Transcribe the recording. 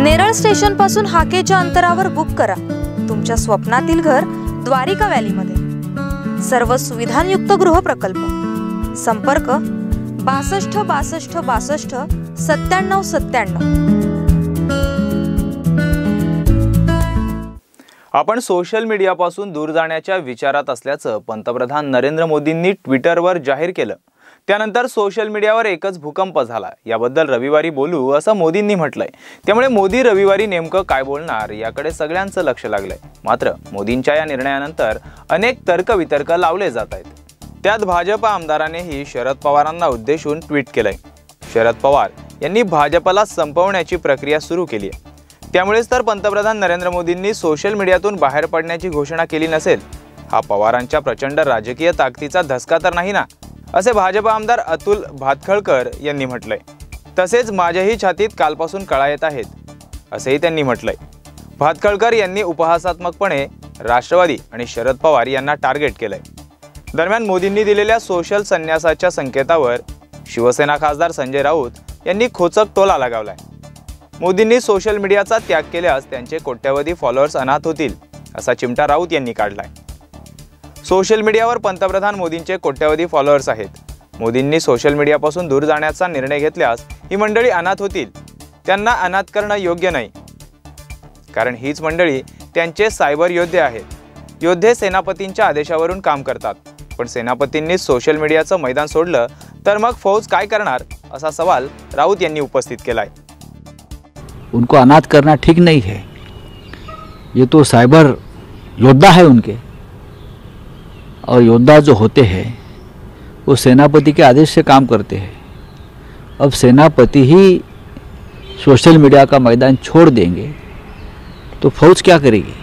नेरळ स्टेशनपासून हाकेच्या अंतरावर बुक करा. तुमच्या स्वप्नातील घर द्वारिका व्हॅलीमध्ये. सर्व सुविधांयुक्त गृहप्रकल्प. संपर्क बासष्ट बासष्ट बासष्ट सत्त्याण्णव सत्त्याण्णव. आपण सोशल मीडियापासून दूर जाण्याच्या विचारात असल्याचं पंतप्रधान नरेंद्र मोदींनी ट्विटरवर जाहीर केलं. त्यानंतर सोशल मीडियावर एकच भूकंप झाला. याबद्दल रविवारी बोलू असं मोदींनी म्हटलंय. त्यामुळे मोदी रविवारी नेमकं काय बोलणार याकडे सगळ्यांचं लक्ष लागलंय. मात्र मोदींच्या या निर्णयानंतर अनेक तर्कवितर्क लावले जात आहेत. त्यात भाजप आमदारानेही शरद पवारांना उद्देशून ट्विट केलंय. शरद पवार यांनी भाजपला संपवण्याची प्रक्रिया सुरू केली आहे. त्यामुळेच तर पंतप्रधान नरेंद्र मोदींनी सोशल मीडियातून बाहेर पडण्याची घोषणा केली नसेल. हा पवारांच्या प्रचंड राजकीय ताकदीचा धसका तर नाही ना? असे भाजप आमदार अतुल भातखळकर यांनी म्हटलंय. तसेच माझ्याही छातीत कालपासून कळा येत आहेत असेही त्यांनी म्हटलंय. भातखळकर यांनी उपहासात्मकपणे राष्ट्रवादी आणि शरद पवार यांना टार्गेट केलंय. दरम्यान मोदींनी दिलेल्या सोशल संन्यासाच्या संकेतावर शिवसेना खासदार संजय राऊत यांनी खोचक टोला लगावलाय. मोदींनी सोशल मीडियाचा त्याग केल्यास त्यांचे कोट्यवधी फॉलोअर्स अनाथ होतील असा चिमटा राऊत यांनी काढलाय. सोशल मीडियावर पंतप्रधान मोदींचे कोट्यवधी फॉलोअर्स आहेत. मोदींनी सोशल मीडियापासून दूर जाण्याचा निर्णय घेतल्यास ही मंडळी अनाथ होतील. त्यांना अनाथ करणं योग्य नाही. कारण हीच मंडळी त्यांचे सायबर योद्धे आहेत. योद्धे सेनापतींच्या आदेशावरून काम करतात. पण सेनापतींनी सोशल मीडियाचं मैदान सोडलं तर मग फौज काय करणार असा सवाल राऊत यांनी उपस्थित केलाय. उनको अनाथ करना ठीक नहीं है ये तो साइबर योद्धा है उनके. और योद्धा जो होते हैं, वो सेनापति के आदेश से काम करते हैं। अब सेनापति ही सोशल मीडिया का मैदान छोड़ देंगे तो फौज क्या करेगी?